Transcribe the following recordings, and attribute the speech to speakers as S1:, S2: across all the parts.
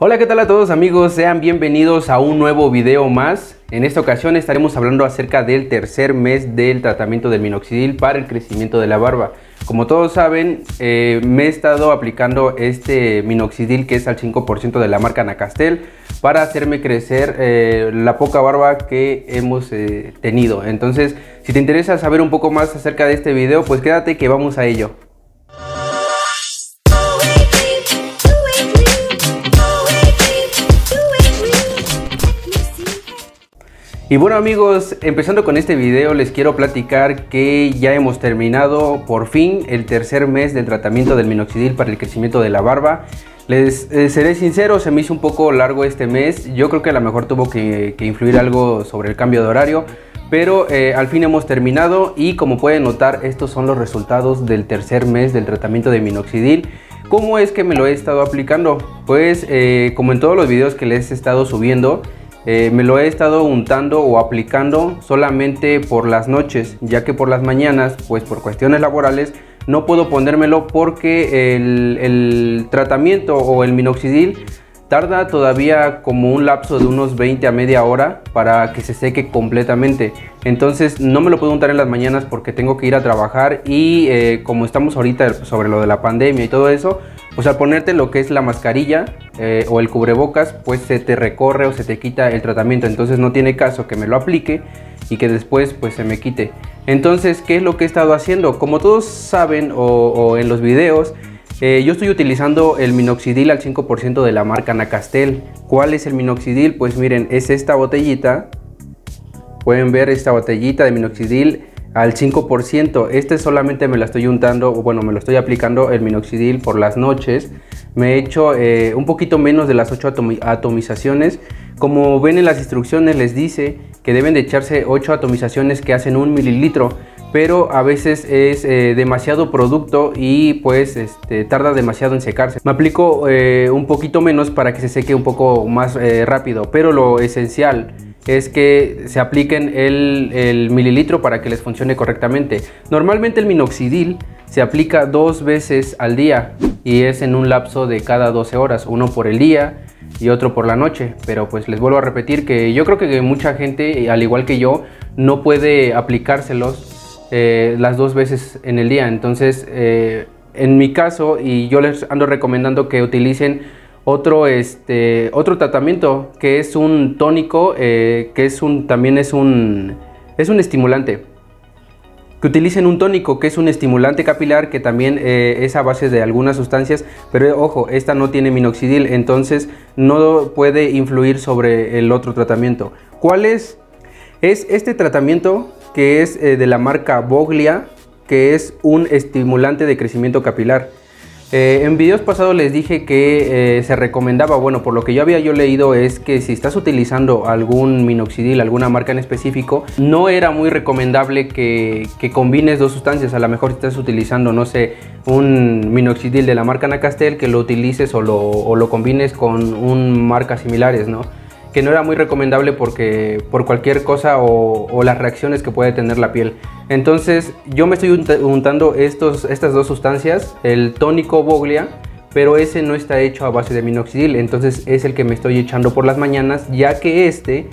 S1: Hola, ¿qué tal a todos amigos? Sean bienvenidos a un nuevo video más. En esta ocasión estaremos hablando acerca del tercer mes del tratamiento del minoxidil para el crecimiento de la barba. Como todos saben, eh, me he estado aplicando este minoxidil que es al 5% de la marca Nacastel para hacerme crecer eh, la poca barba que hemos eh, tenido. Entonces, si te interesa saber un poco más acerca de este video, pues quédate que vamos a ello. Y bueno amigos, empezando con este video les quiero platicar que ya hemos terminado por fin el tercer mes del tratamiento del minoxidil para el crecimiento de la barba. Les eh, seré sincero, se me hizo un poco largo este mes, yo creo que a lo mejor tuvo que, influir algo sobre el cambio de horario, pero eh, al fin hemos terminado y como pueden notar estos son los resultados del tercer mes del tratamiento de minoxidil. ¿Cómo es que me lo he estado aplicando? Pues eh, como en todos los videos que les he estado subiendo, eh, me lo he estado untando o aplicando solamente por las noches, ya que por las mañanas, pues por cuestiones laborales, no puedo ponérmelo porque el, el tratamiento o el minoxidil tarda todavía como un lapso de unos 20 a media hora para que se seque completamente. Entonces no me lo puedo untar en las mañanas porque tengo que ir a trabajar y eh, como estamos ahorita sobre lo de la pandemia y todo eso, pues al ponerte lo que es la mascarilla eh, o el cubrebocas, pues se te recorre o se te quita el tratamiento. Entonces no tiene caso que me lo aplique y que después pues se me quite. Entonces, ¿qué es lo que he estado haciendo? Como todos saben o, en los videos, eh, yo estoy utilizando el minoxidil al 5% de la marca Nacastel. ¿Cuál es el minoxidil? Pues miren, es esta botellita. Pueden ver esta botellita de minoxidil al 5%. Este solamente me la estoy untando, bueno, me lo estoy aplicando el minoxidil por las noches. Me he hecho eh, un poquito menos de las 8 atomizaciones. Como ven en las instrucciones les dice que deben de echarse 8 atomizaciones que hacen un mililitro. Pero a veces es eh, demasiado producto y pues este, tarda demasiado en secarse. Me aplico eh, un poquito menos para que se seque un poco más rápido. Pero lo esencial es que se apliquen el, mililitro para que les funcione correctamente. Normalmente el minoxidil se aplica dos veces al día y es en un lapso de cada 12 horas, uno por el día y otro por la noche. Pero pues les vuelvo a repetir que yo creo que mucha gente, al igual que yo, no puede aplicárselos eh, las dos veces en el día. Entonces, eh, en mi caso, y yo les ando recomendando que utilicen otro, este, otro tratamiento que es un tónico, eh, que es un, también es un, es un estimulante. Que utilicen un tónico, que es un estimulante capilar, que también es a base de algunas sustancias, pero ojo, esta no tiene minoxidil, entonces no puede influir sobre el otro tratamiento. ¿Cuál es? Es este tratamiento que es eh, de la marca Boglia, que es un estimulante de crecimiento capilar. Eh, en videos pasados les dije que eh, se recomendaba, bueno, por lo que yo había yo leído es que si estás utilizando algún minoxidil, alguna marca en específico, no era muy recomendable que, combines dos sustancias. A lo mejor estás utilizando, no sé, un minoxidil de la marca Nacastel, que lo utilices o lo, o lo combines con un marcas similares, ¿no? Que no era muy recomendable porque por cualquier cosa o, las reacciones que puede tener la piel. Entonces yo me estoy untando estos, estas dos sustancias, el tónico Boglia, pero ese no está hecho a base de minoxidil, entonces es el que me estoy echando por las mañanas, ya que este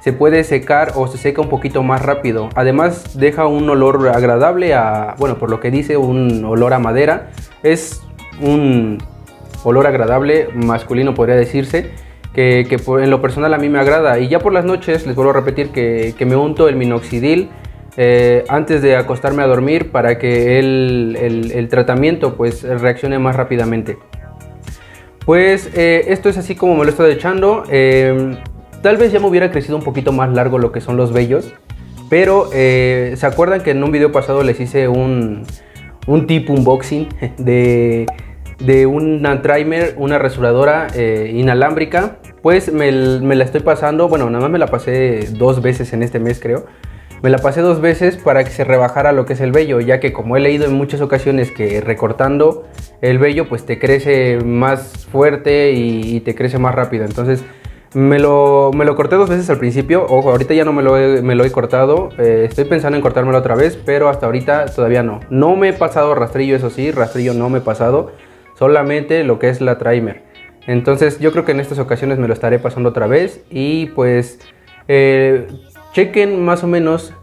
S1: se puede secar o se seca un poquito más rápido. Además deja un olor agradable a, bueno, por lo que dice, un olor a madera. Es un olor agradable masculino podría decirse que, en lo personal a mí me agrada. Y ya por las noches, les vuelvo a repetir que, me unto el minoxidil eh, antes de acostarme a dormir para que el, tratamiento pues reaccione más rápidamente. Pues eh, esto es así como me lo estoy echando. Em, tal vez ya me hubiera crecido un poquito más largo lo que son los vellos. Pero eh, se acuerdan que en un video pasado les hice un, un tip unboxing de, de una trimer, una rasuradora inalámbrica pues me, la estoy pasando, bueno, nada más me la pasé dos veces en este mes creo. Me la pasé dos veces para que se rebajara lo que es el vello, ya que como he leído en muchas ocasiones que recortando el vello pues te crece más fuerte y, te crece más rápido. Entonces me lo, me lo, corté dos veces al principio, ojo, ahorita ya no me lo he, me lo he cortado, eh, estoy pensando en cortármelo otra vez, pero hasta ahorita todavía no. No me he pasado rastrillo, eso sí, rastrillo no me he pasado, solamente lo que es la trimer. Entonces yo creo que en estas ocasiones me lo estaré pasando otra vez y pues eh, chequen más o menos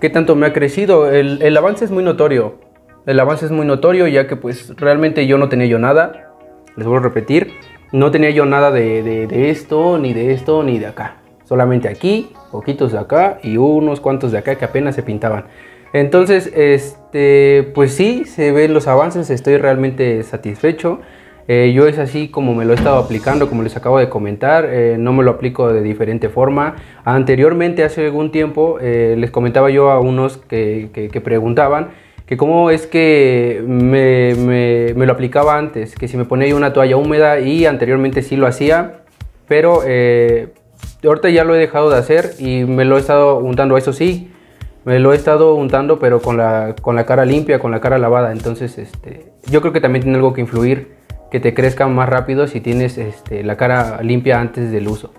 S1: qué tanto me ha crecido. El, el, avance es muy notorio. El avance es muy notorio ya que pues realmente yo no tenía yo nada. Les vuelvo a repetir. No tenía yo nada de, de, de esto, ni de esto, ni de acá. Solamente aquí, poquitos de acá y unos cuantos de acá que apenas se pintaban. Entonces, este, pues sí, se ven los avances, estoy realmente satisfecho. Eh, yo es así como me lo he estado aplicando, como les acabo de comentar, eh, no me lo aplico de diferente forma. Anteriormente, hace algún tiempo, eh, les comentaba yo a unos que, preguntaban que cómo es que me, lo aplicaba antes, que si me ponía una toalla húmeda y anteriormente sí lo hacía, pero ahorita ya lo he dejado de hacer y me lo he estado untando, eso sí, me lo he estado untando pero con la, con la cara limpia, con la cara lavada, entonces este, yo creo que también tiene algo que influir que te crezcan más rápido si tienes este, la cara limpia antes del uso.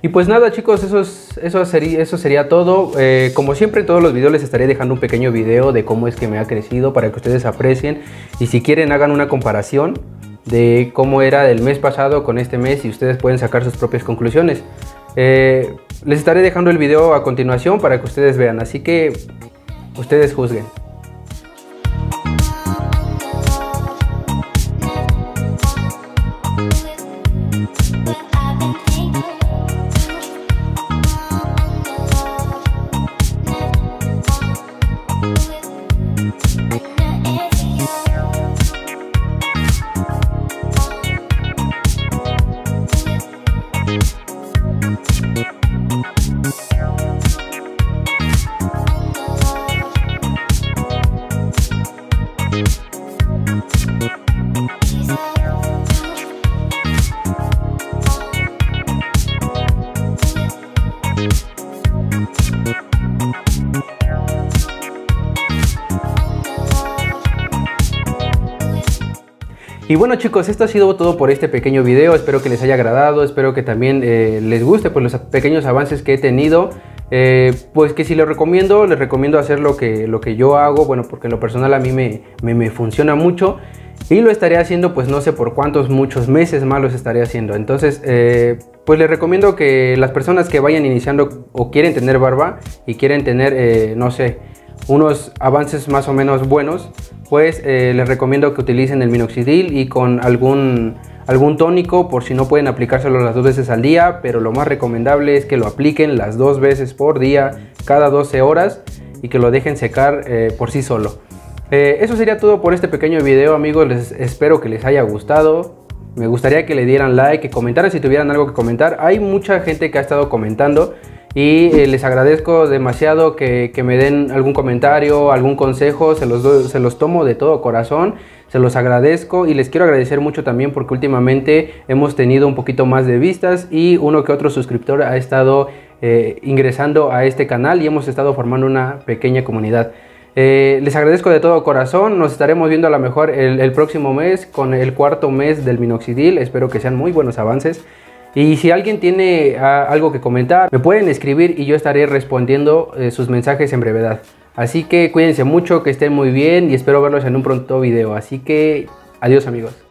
S1: Y pues nada chicos, eso, eso, sería, eso sería todo. Eh, como siempre en todos los videos les estaré dejando un pequeño video de cómo es que me ha crecido para que ustedes aprecien. Y si quieren hagan una comparación de cómo era del mes pasado con este mes y ustedes pueden sacar sus propias conclusiones. Eh, les estaré dejando el video a continuación para que ustedes vean, así que ustedes juzguen. Y bueno chicos, esto ha sido todo por este pequeño video, espero que les haya agradado, espero que también eh, les guste pues, los pequeños avances que he tenido. Eh, pues que si les recomiendo, les recomiendo hacer lo que, lo que yo hago, bueno, porque en lo personal a mí me, me, funciona mucho y lo estaré haciendo pues no sé por cuántos muchos meses más los estaré haciendo. Entonces, eh, pues les recomiendo que las personas que vayan iniciando o quieren tener barba y quieren tener, no sé, unos avances más o menos buenos, pues eh, les recomiendo que utilicen el minoxidil y con algún, algún tónico por si no pueden aplicárselo las dos veces al día, pero lo más recomendable es que lo apliquen las dos veces por día, cada 12 horas y que lo dejen secar eh, por sí solo. Eh, eso sería todo por este pequeño video amigos, les espero que les haya gustado. Me gustaría que le dieran like, que comentaran si tuvieran algo que comentar. Hay mucha gente que ha estado comentando y eh, les agradezco demasiado que, me den algún comentario, algún consejo, se los, se los tomo de todo corazón, se los agradezco y les quiero agradecer mucho también porque últimamente hemos tenido un poquito más de vistas y uno que otro suscriptor ha estado eh, ingresando a este canal y hemos estado formando una pequeña comunidad. Eh, les agradezco de todo corazón, nos estaremos viendo a lo mejor el próximo mes con el cuarto mes del minoxidil, espero que sean muy buenos avances. Y si alguien tiene ah, algo que comentar, me pueden escribir y yo estaré respondiendo eh, sus mensajes en brevedad. Así que cuídense mucho, que estén muy bien y espero verlos en un pronto video. Así que adiós amigos.